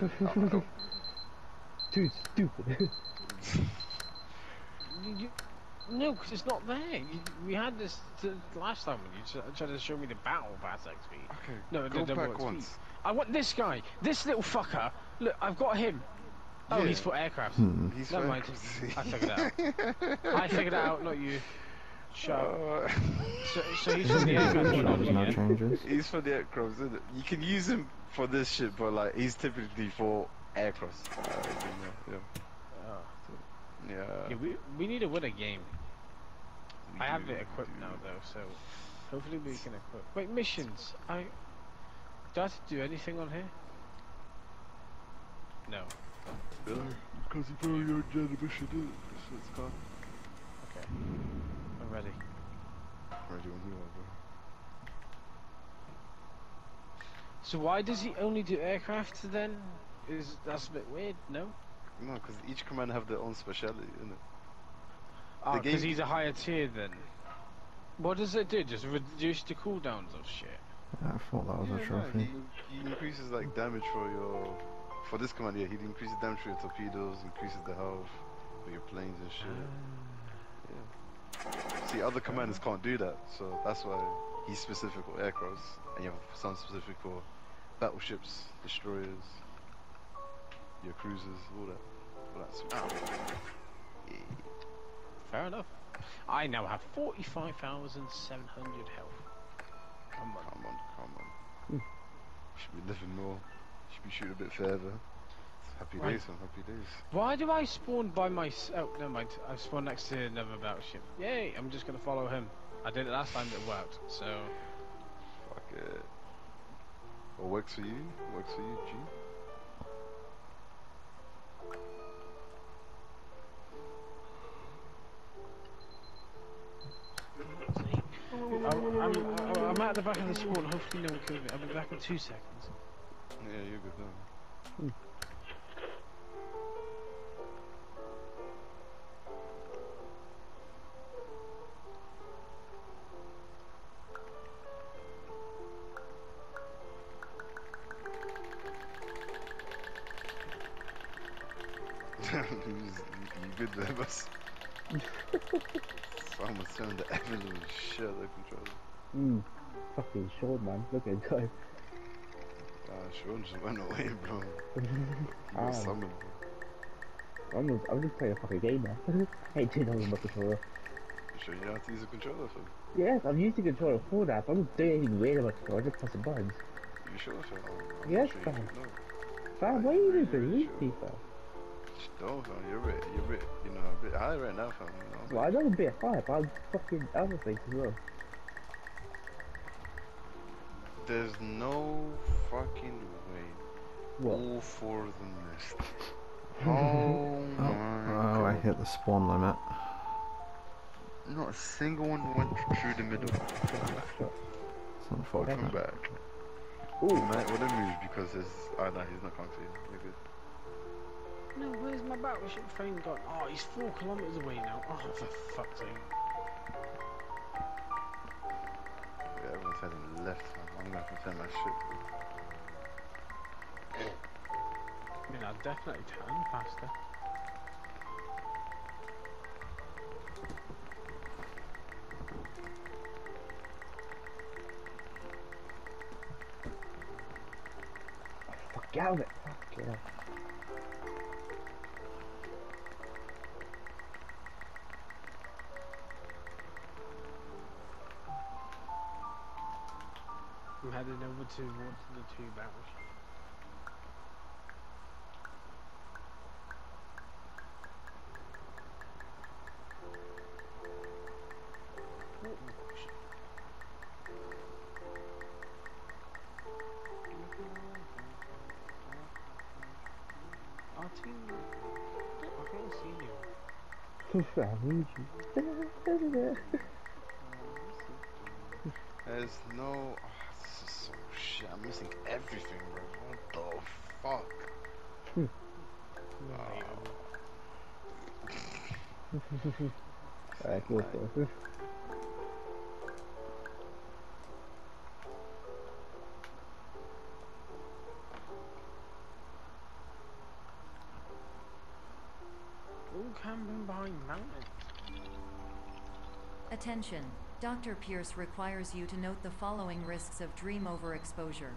Too stupid. You, you, no, because it's not there. You, we had this to, last time when you tried to show me the battle pass XP. Okay, No, go the back XP. once. I want this guy, this little fucker. Look, I've got him. Oh, Yeah. he's for aircraft. Hmm. He's Never fine. mind. I figured it out. I figured it out, not you. Shut. Uh, So, so he's for the aircraft. Sure, there's no changes. he's for the aircrafts, isn't it? You can use him for this shit, but like he's typically for aircrafts. Uh, yeah. Oh. Yeah. Yeah, we, we need to win a game. we I have do, it equipped do. now though, so hopefully we can equip. Wait, missions. I do I have to do anything on here? No. Yeah, because you probably your agenda mission is it's called. Okay. I'm ready. Ready when you are, bro. So why does he only do aircraft then? Is that's a bit weird? No. No, because each command have their own speciality, innit? Ah, because he's a higher tier then. What does it do? Just reduce the cooldowns of shit. I thought that was a Yeah, no, trophy. he, he increases like damage for your. For this command, yeah, he increases damage for your torpedoes, increases the health for your planes and shit. Yeah. See, other commanders can't do that, so that's why he's specific for aircrafts, and you have some specific for battleships, destroyers, your cruisers, all that. All that oh. stuff. Yeah. Fair enough. I now have forty-five thousand seven hundred health. Come on. Come on, come on. Should be living more. Should be shooting a bit further. Happy Right. days, man. Happy days. Why do I spawn by my? Oh, never mind. I spawned next to another battleship. Yay! I'm just gonna follow him. I did it last time. It worked. So Fuck it. What works for you? Works for you, G. I'm, I'm, I'm at the back of the spawn. Hopefully no one kills me. I'll be back in two seconds. Yeah, you're good now. you, good there, boss? Someone's turned the evidence shit out of control. Hmm. Fucking short man. Look at that. Ah, Sean just went away, bro. Ah. summoned, bro. I'm just, I'm just playing a fucking game now. I ain't doing nothing but controller. You sure you know how to use a controller, fam? Yes, I'm using controller for that. I'm not doing anything weird about controller. I'm just pressing buttons. You sure? I'm, I'm Yes, sure fam. Fam, why are you Yeah, doing sure. these fam? Don't, fam. You're a bit, you're a bit, you know, a bit high right now, fam. You know? Well, I know a bit high, but I'm fucking other things as well. There's no fucking way. What? All four of them missed. Oh Oh, my oh, I hit the spawn limit. Not a single one went through the middle. It's Come unfortunate. back. Ooh, Man, well, then move because there's. Ah, no, he's not coming to you. You're good. No, where's my battleship frame gone? Oh, he's four kilometers away now. Oh, for fuck's sake. Yeah, everyone's heading left. I'm gonna have to send my shit. I mean, I definitely turn faster. fuck, get out of it. Fuck, yeah. Heading over to towards the two battleships. Oh, shit. Our team. I can't see you. I need you. There's no shit, I'm missing everything, bro. What the fuck? Hmm. camping Alright, cool, cool. Attention. Dr. Pierce requires you to note the following risks of dream overexposure.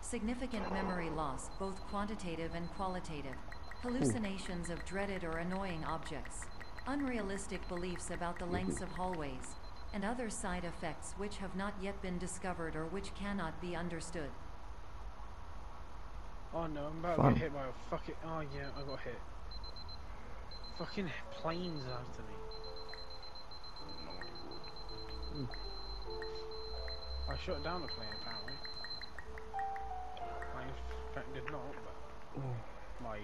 Significant memory loss, both quantitative and qualitative. Hallucinations of dreaded or annoying objects. Unrealistic beliefs about the mm-hmm. lengths of hallways. And other side effects which have not yet been discovered or which cannot be understood. Oh no, I'm about Fun. to get hit by a fucking. Oh yeah, I got hit. Fucking planes after me. No, I shut down the plane apparently. My effect did not, but hmm. my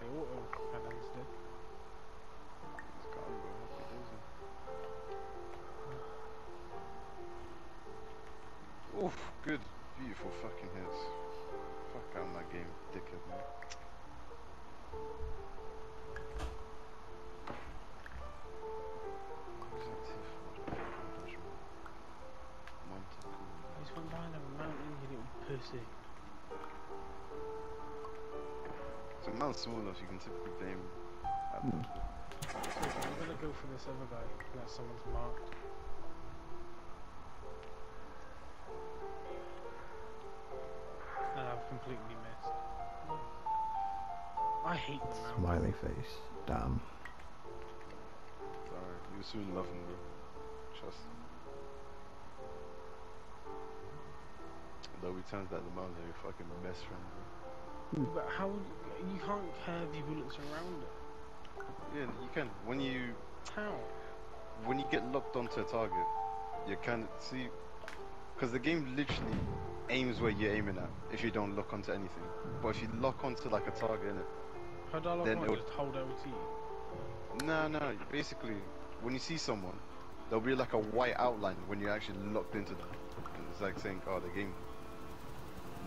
my auto cannons did. it's gone, bro. Happy days, man. Oof, good, beautiful fucking hits. Fuck out of my game, dickhead, man. You little pussy. So mount's small enough you can typically blame at Hmm. So I'm gonna go for this other guy that someone's marked. And I've completely missed. I hate the mountain. Smiley face. Damn. Sorry, you'll soon love him, bro. Trust me. Though we turns out the mountains are your fucking best friend, bro. Hmm. But how you can't curve your bullets around it? Yeah, you can. When you How? when you get locked onto a target, you can see because the game literally aims where you're aiming at if you don't lock onto anything. But if you lock onto like a target in it, How do I lock Then on? it Just hold LT. no, no. Basically, when you see someone, there'll be like a white outline when you're actually locked into them. And it's like saying, "Oh, the game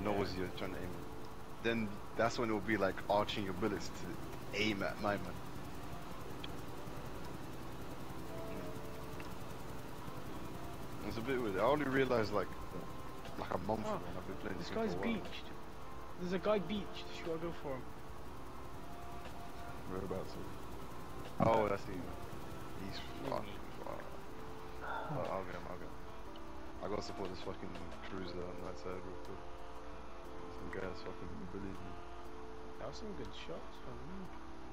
knows you're trying to aim." At. Then that's when it will be like arching your bullets to aim at my man. It's a bit weird. I only realized like like a month Oh, ago. I've been playing This this game guy's a while. beached. There's a guy beached. Should gotta go for him. Whereabouts? is he? Oh, that's him. He's fucking far. I'll, oh, I'll get him. I'll get him. I gotta support this fucking cruiser on that side real quick. Some guys fucking bullied me. That was some good shots from me.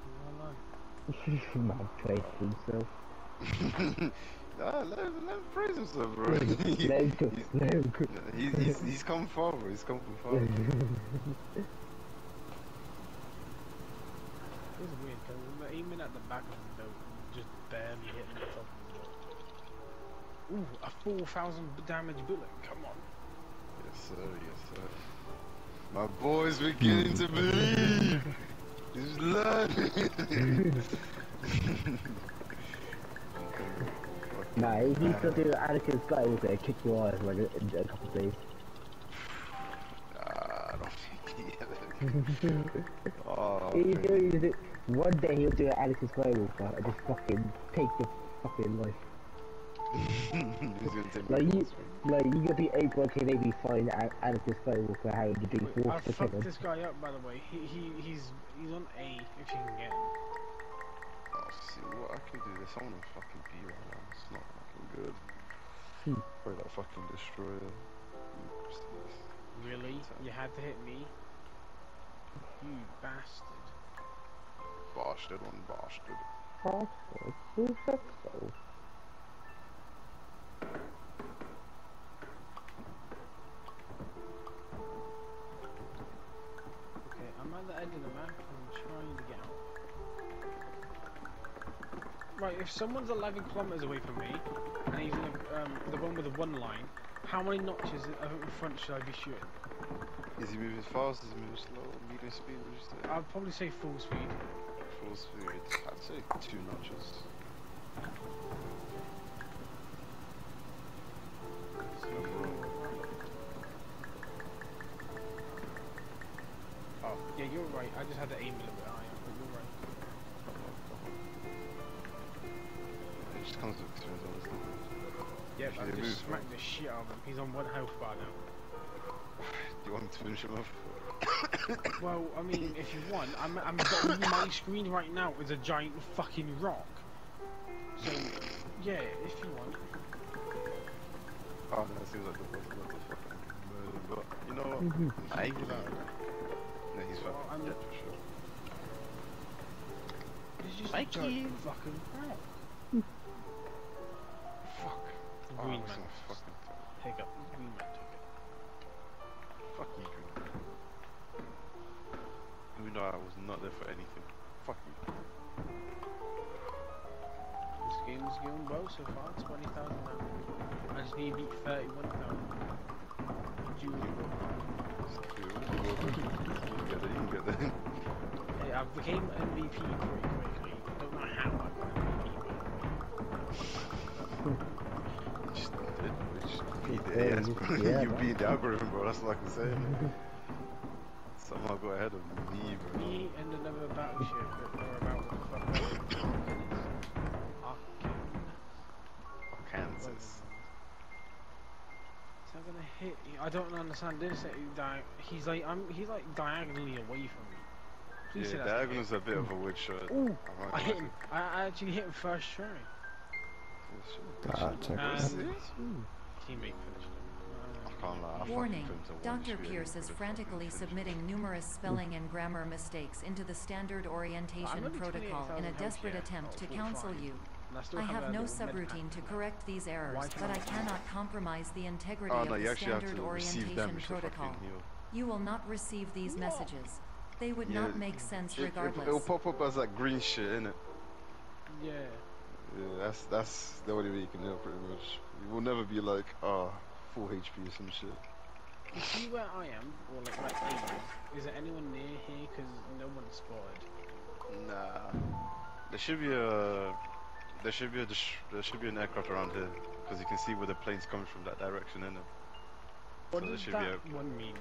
I'm not lying. Man played for himself. ah, let, him, let him praise himself, bro. Let him cook, he's, let him cook. he's, he's, he's come far, bro. He's come from far. It was weird because I'm aiming at the back of the boat and just barely hitting the top of the boat. Ooh, a 4,000 damage bullet. Come on. Yes, sir. Yes, sir. My boy's beginning to believe. He's learning. Nah, if he's gonna do Anakin Skywalker, kick your ass like a, in a couple of days. Ah, I don't think he Oh, He's doing it. One day he'll do Anakin Skywalker and just fucking take your fucking life. He's gonna take my Like you, balls, bro. like you gonna be able to maybe find An- Anakin Skywalker how to do Wait, I force fucked protection. this guy up by the way. He, he he's he's on A if you can get him. Oh, see what I can do. There's someone on fucking B right now. It's not fucking good. Hmm. Probably that fucking destroyer. Really? You had to hit me? You bastard. Bastard on bastard. Bastard, who said so? If someone's 11 kilometers away from me, and he's in the, um, the one with the one line, how many notches in front should I be shooting? Is he moving fast? Is he moving slow? Medium speed? What did you say? I'd probably say full speed. Full speed. I'd say two notches. Oh, yeah, you're right. I just had to aim a little It just comes with experience, honestly. Yep, If I they just move, smacked the shit out of him. He's on one health bar now. Do you want me to finish him off? Well, I mean, if you want, I'm, I'm but my screen right now is a giant fucking rock. So, yeah, if you want. Oh, that seems like the boss about to fucking murder, but you know what? I ain't Who's gonna. No, he's fucking I'm- dead for sure. It's just Mikey. a giant fucking rock. Oh, Green what's man. fucking t- Take up. Green man took it. Fuck you, Green. man. Even though I was not there for anything. Fuck you. This game is going well so far. 20,000 now. I just need to beat 31,000. You Just do. You can get there, you can get there. Hey, I became MVP pretty quickly. Don't Yeah, the AS, you- bro. yeah, you bro. beat the algorithm, bro. That's all I can say. Somehow got ahead of me, bro. me and another battleship that are about to fuck up. Arkin. Kansas. Is gonna hit? I don't understand this. that he di- He's like I'm. He's like diagonally away from me. Please Yeah, that's a. Diagonal's a bit of a weird shot. Ooh, I'm I hit him. I, I actually hit him first try. to you. Ah, check this. Teammate finished him. I can't lie. I Warning, filmed to one Dr. Pierce is frantically submitting numerous spelling and grammar mistakes into the standard orientation protocol in a desperate yet. attempt to counsel you. I, have, have no subroutine to correct these errors, but I cannot compromise the integrity Oh of the you actually have standard orientation protocol. You will not receive these What? messages. They would Yeah, not make sense It, it, it'll pop up as that green shit, innit? Yeah. Yeah, that's that's the only way you can heal pretty much. You will never be like, ah, full HP or some shit. You see where I am, or like where A is? Is there anyone near here? Because no one's spotted. Nah. There should be a there should be a there should be an aircraft around here because you can see where the plane's coming from that direction, innit? What So does that one mean?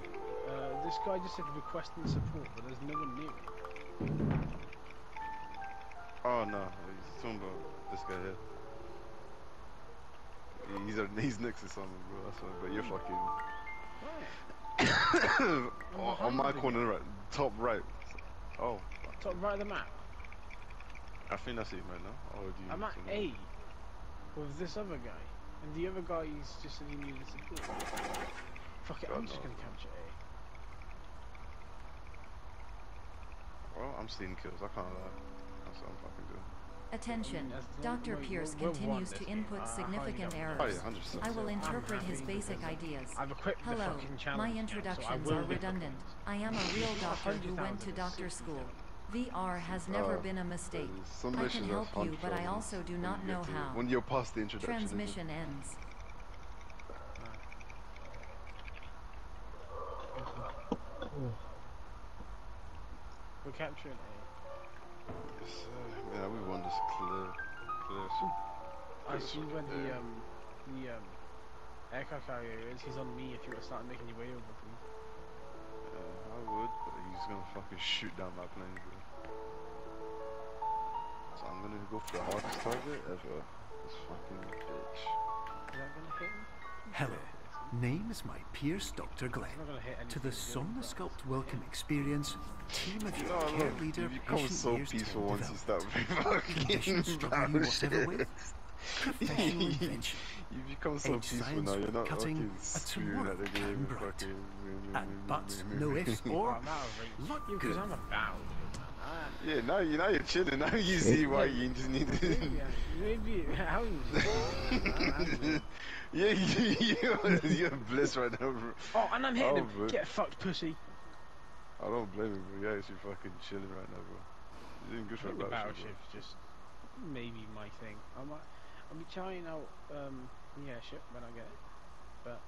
Uh, this guy just said requesting support, but there's no one near him. Oh no, he's talking about this guy here. He- He's a, he's next to someone, bro. That's why. But you're fucking Right. on, my corner, right, top right. Oh, Top right of the map. I think that's it, man. No? Or do you? I'm at? A with this other guy, and the other guy is just he needed support. Fuck it, I'm just no. gonna capture A. Well, I'm seeing kills. I can't lie. That's what I'm fucking doing. Attention, Dr. Pierce we'll- we'll continues to input I- I highly significant doubt it. Errors. yeah, hundred percent. I will interpret his basic ideas. I've equipped the Hello, my challenge now, so I introductions are redundant. I am a real doctor who went to doctor school. VR has oh. never Oh, been a mistake. Uh, I can help you, but I also do not know how. When you're past the introduction. Transmission ends. We're capturing A. Yes, sir. Yeah, we won this clear. Clear. I see where the yeah. um the um aircraft carrier is. He's on me. If you want to start making your way over, please. Uh, I would, but he's gonna fucking shoot down my plane, bro. So I'm gonna go for the hardest target ever. This fucking bitch. Is that gonna hit him? Hello. Name is my Pierce Dr. Glenn. Not gonna hit. To the good, but- SomnaSculpt Welcome Experience, team of your oh, know, care look, leader, you become patient so years peaceful tend once you develop. start fucking Conditions struggle you whatever with? Professional you invention. become so Edge peaceful now. science, You're not cutting, fucking a spewing tomorrow at the game. and bright. Fucking. At butts, no ifs, or I'm out of range. Lot Yeah, because good. I'm a bow. Ah, Yeah, now you now you're chilling. Now you see why you just need to. maybe, maybe how you? yeah, you, you're, you're bliss right now, bro. Oh, and I'm hitting Oh, him. bro. Get fucked, pussy. I don't blame you, bro. You're actually fucking chilling right now, bro. You're doing good for a battleship, battleship's just maybe my thing. I might. I'll be trying out um yeah ship when I get it, but